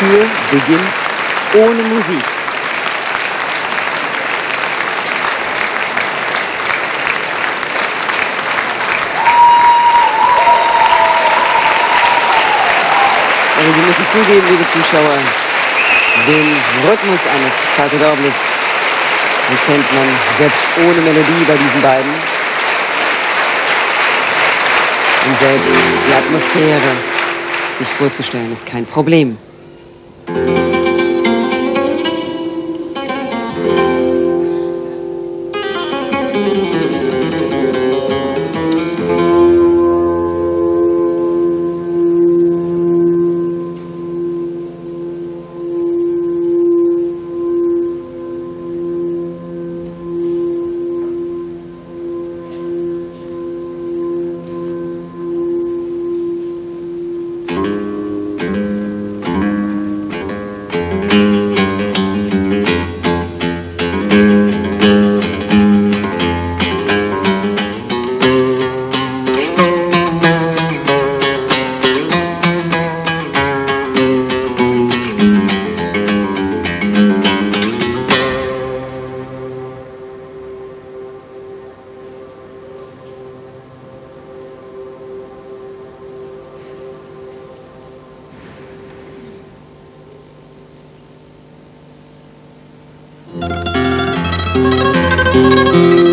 Tour beginnt ohne Musik. Also Sie müssen zugeben, liebe Zuschauer, den Rhythmus eines Patedobles kennt man selbst ohne Melodie bei diesen beiden. Und selbst die Atmosphäre sich vorzustellen, ist kein Problem. Música